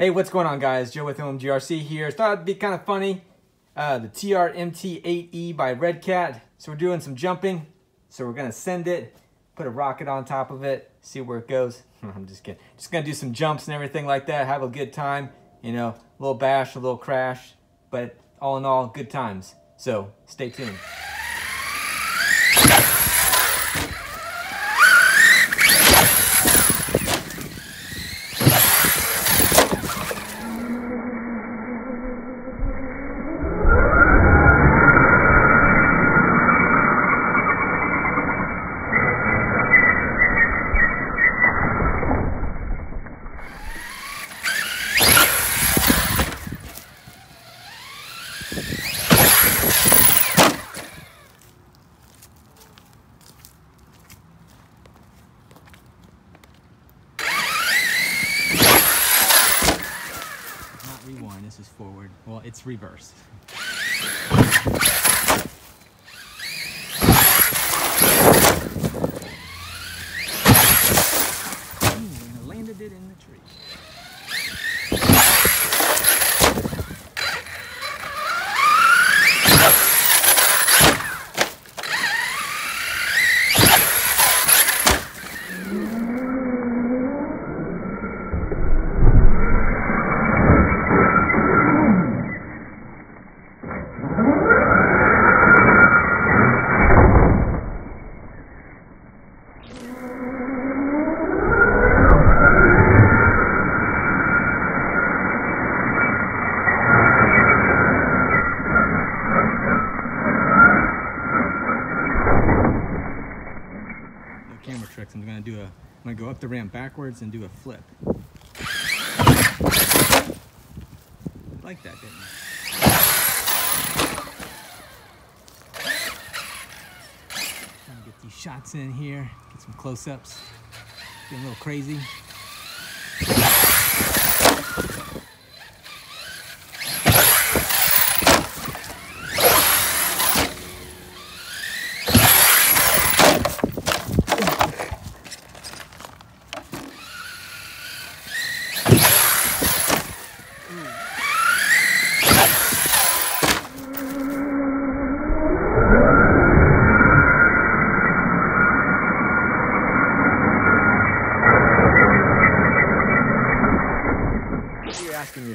Hey, what's going on guys? Joe with OMGRC here. Thought it'd be kind of funny. Uh, the TRMT-8E by Redcat. So we're doing some jumping. So we're gonna send it, put a rocket on top of it, see where it goes. I'm just kidding. Just gonna do some jumps and everything like that, have a good time. You know, a little bash, a little crash, but all in all, good times. So stay tuned. Not rewind, this is forward. Well, it's reverse. Ooh, and I landed it in the tree. No camera tricks. I'm gonna do a. I'm gonna go up the ramp backwards and do a flip. Like that, didn't you? Trying to get these shots in here, get some close-ups. Getting a little crazy.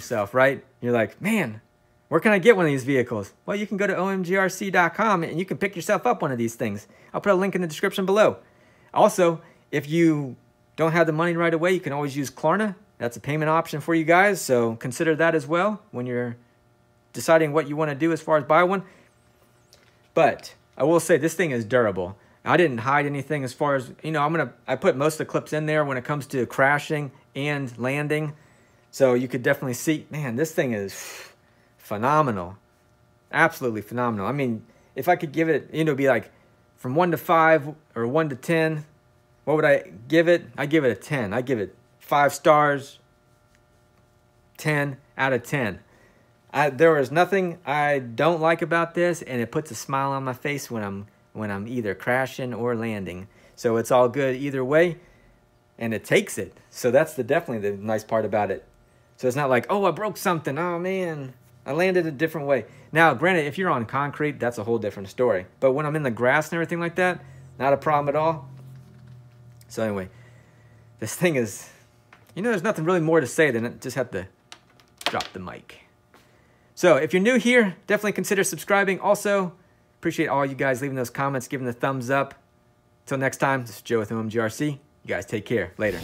Yourself, right? You're like, man, where can I get one of these vehicles? Well, you can go to omgrc.com and you can pick yourself up one of these things. I'll put a link in the description below. Also, if you don't have the money right away, you can always use Klarna. That's a payment option for you guys, so consider that as well when you're deciding what you want to do as far as buy one. But I will say this thing is durable. I didn't hide anything as far as, you know, I'm going to, I put most of the clips in there when it comes to crashing and landing. So you could definitely see, man, this thing is phenomenal. Absolutely phenomenal. I mean, if I could give it, you know, be like from one to five or one to 10, what would I give it? I give it a 10. I give it five stars, 10 out of 10. I, there is nothing I don't like about this, and it puts a smile on my face when I'm when I'm either crashing or landing. So it's all good either way, and it takes it. So that's the definitely the nice part about it. So it's not like, oh, I broke something. Oh man, I landed a different way. Now, granted, if you're on concrete, that's a whole different story. But when I'm in the grass and everything like that, not a problem at all. So anyway, this thing is, you know, there's nothing really more to say than it just have to drop the mic. So if you're new here, definitely consider subscribing. Also, appreciate all you guys leaving those comments, giving the thumbs up. Until next time, this is Joe with OMGRC. You guys take care. Later.